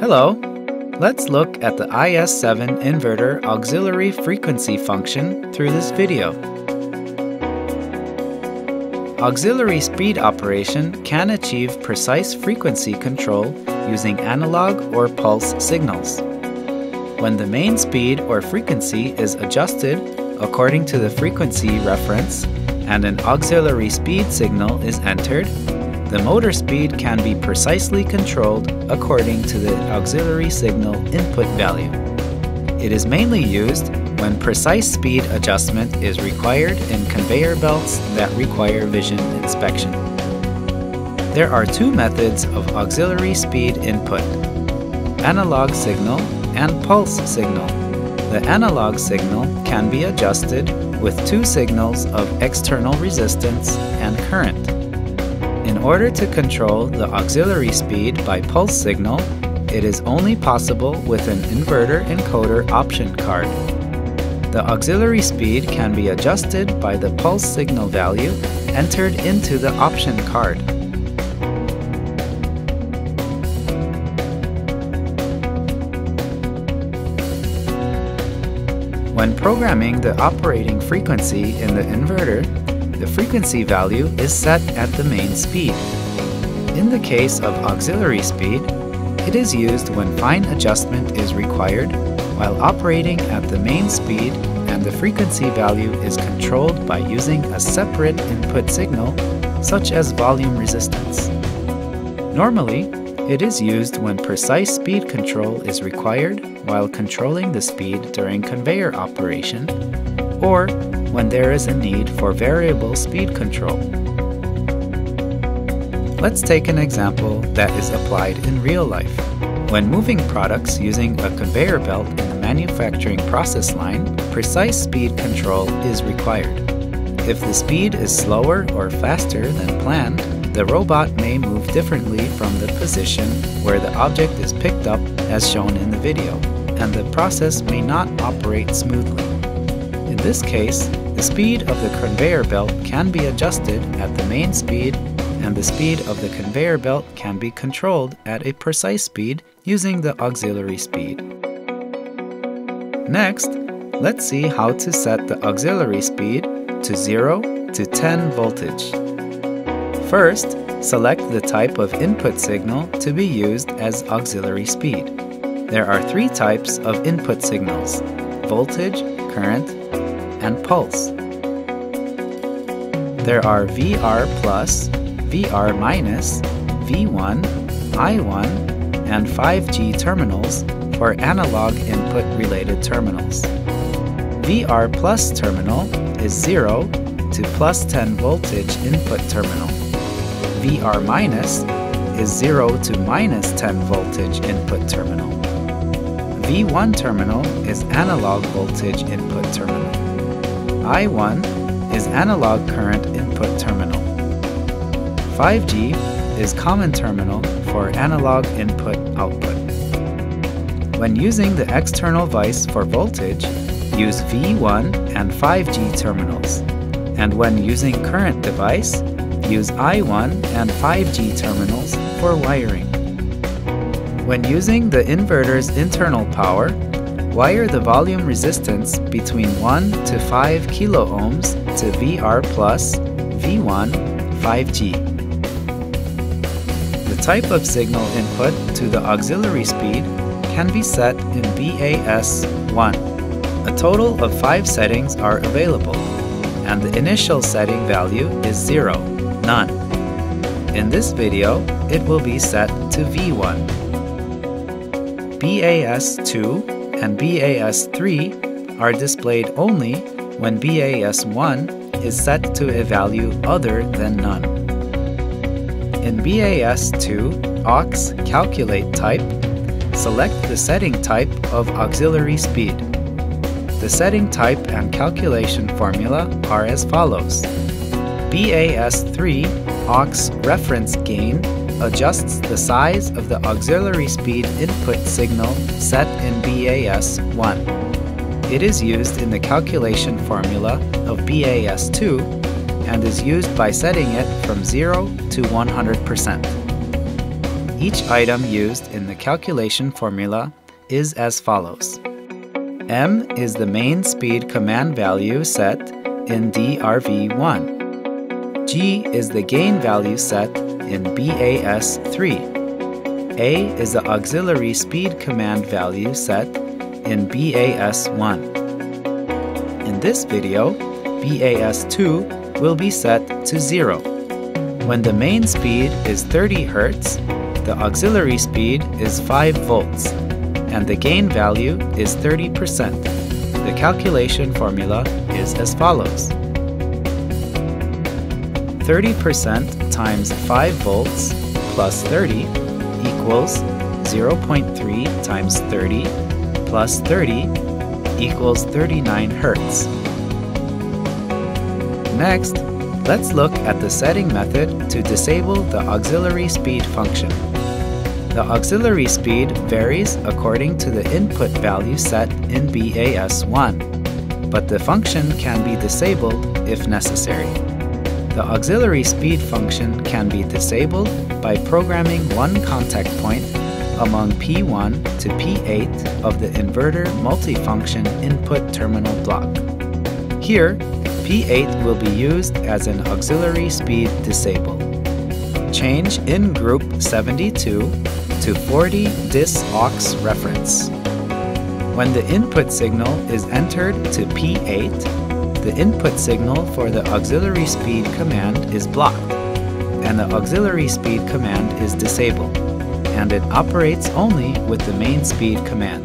Hello, let's look at the IS7 inverter auxiliary frequency function through this video. Auxiliary speed operation can achieve precise frequency control using analog or pulse signals. When the main speed or frequency is adjusted according to the frequency reference and an auxiliary speed signal is entered, the motor speed can be precisely controlled according to the auxiliary signal input value. It is mainly used when precise speed adjustment is required in conveyor belts that require vision inspection. There are two methods of auxiliary speed input analog signal and pulse signal. The analog signal can be adjusted with two signals of external resistance and current. In order to control the auxiliary speed by pulse signal, it is only possible with an inverter encoder option card. The auxiliary speed can be adjusted by the pulse signal value entered into the option card. When programming the operating frequency in the inverter, the frequency value is set at the main speed. In the case of auxiliary speed, it is used when fine adjustment is required while operating at the main speed and the frequency value is controlled by using a separate input signal such as volume resistance. Normally, it is used when precise speed control is required while controlling the speed during conveyor operation or when there is a need for variable speed control. Let's take an example that is applied in real life. When moving products using a conveyor belt in the manufacturing process line, precise speed control is required. If the speed is slower or faster than planned, the robot may move differently from the position where the object is picked up as shown in the video, and the process may not operate smoothly. In this case, the speed of the conveyor belt can be adjusted at the main speed and the speed of the conveyor belt can be controlled at a precise speed using the auxiliary speed. Next, let's see how to set the auxiliary speed to 0 to 10 voltage. First, select the type of input signal to be used as auxiliary speed. There are three types of input signals voltage, current, and pulse. There are VR plus, VR minus, V1, I1, and 5G terminals for analog input related terminals. VR plus terminal is 0 to plus 10 voltage input terminal. VR minus is 0 to minus 10 voltage input terminal. V1 terminal is analog voltage input terminal. I1 is analog current input terminal. 5G is common terminal for analog input output. When using the external vice for voltage, use V1 and 5G terminals. And when using current device, use I1 and 5G terminals for wiring. When using the inverter's internal power, wire the volume resistance between 1 to 5 kilo ohms to VR plus V1 5G. The type of signal input to the auxiliary speed can be set in BAS1. A total of 5 settings are available, and the initial setting value is 0, none. In this video, it will be set to V1. BAS2 and BAS3 are displayed only when BAS1 is set to a value other than none. In BAS2 aux calculate type, select the setting type of auxiliary speed. The setting type and calculation formula are as follows. BAS3 aux reference gain adjusts the size of the auxiliary speed input signal set in BAS1. It is used in the calculation formula of BAS2 and is used by setting it from 0 to 100%. Each item used in the calculation formula is as follows. M is the main speed command value set in DRV1. G is the gain value set in BAS3. A is the auxiliary speed command value set in BAS1. In this video, BAS2 will be set to 0. When the main speed is 30 Hz, the auxiliary speed is 5 volts, and the gain value is 30%. The calculation formula is as follows. 30% times 5 volts plus 30 equals 0.3 times 30 plus 30 equals 39 Hertz. Next, let's look at the setting method to disable the auxiliary speed function. The auxiliary speed varies according to the input value set in BAS1, but the function can be disabled if necessary. The auxiliary speed function can be disabled by programming one contact point among P1 to P8 of the inverter multifunction input terminal block. Here, P8 will be used as an auxiliary speed disable. Change in group 72 to 40 dis aux reference. When the input signal is entered to P8, the input signal for the auxiliary speed command is blocked, and the auxiliary speed command is disabled, and it operates only with the main speed command.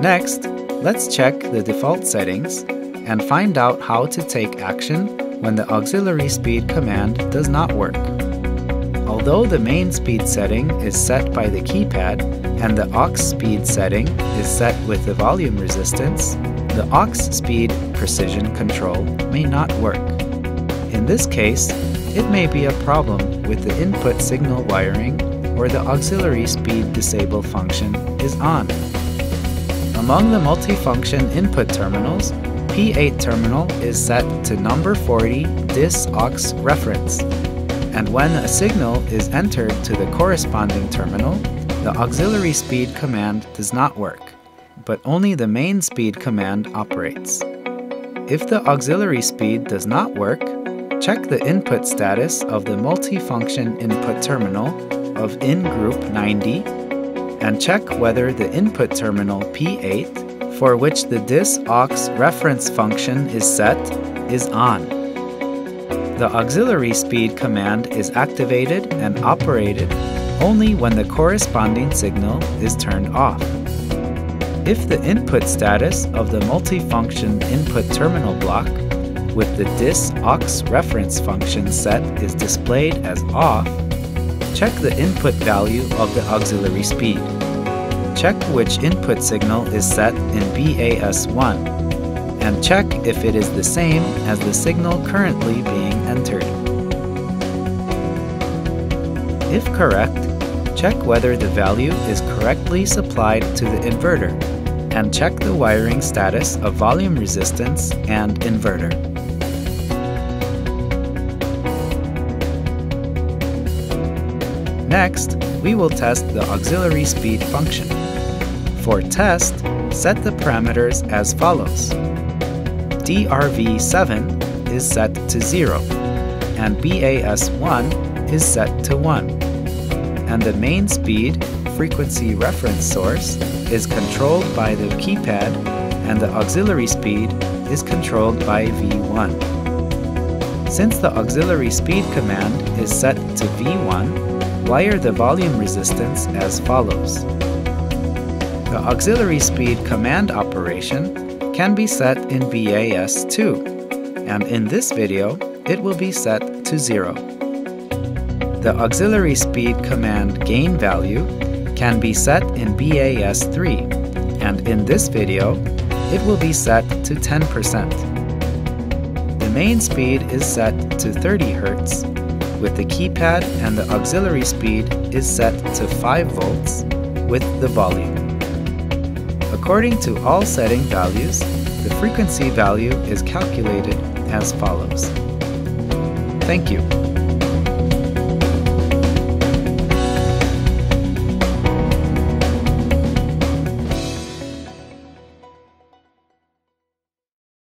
Next, let's check the default settings and find out how to take action when the auxiliary speed command does not work. Although the main speed setting is set by the keypad and the aux speed setting is set with the volume resistance, the aux speed precision control may not work. In this case, it may be a problem with the input signal wiring or the auxiliary speed disable function is on. Among the multifunction input terminals, P8 terminal is set to number 40 dis aux reference. And when a signal is entered to the corresponding terminal, the auxiliary speed command does not work but only the main speed command operates. If the auxiliary speed does not work, check the input status of the multifunction input terminal of in group 90 and check whether the input terminal P8 for which the dis aux reference function is set is on. The auxiliary speed command is activated and operated only when the corresponding signal is turned off. If the input status of the multifunction input terminal block with the dis aux reference function set is displayed as off, check the input value of the auxiliary speed. Check which input signal is set in BAS1 and check if it is the same as the signal currently being entered. If correct, check whether the value is correctly supplied to the inverter and check the wiring status of volume resistance and inverter. Next, we will test the auxiliary speed function. For test, set the parameters as follows. DRV7 is set to 0, and BAS1 is set to 1. And the main speed frequency reference source is controlled by the keypad and the auxiliary speed is controlled by V1. Since the auxiliary speed command is set to V1, wire the volume resistance as follows. The auxiliary speed command operation can be set in BAS2, and in this video, it will be set to 0. The auxiliary speed command gain value can be set in BAS3, and in this video, it will be set to 10%. The main speed is set to 30 Hz, with the keypad and the auxiliary speed is set to 5 volts with the volume. According to all setting values, the frequency value is calculated as follows. Thank you.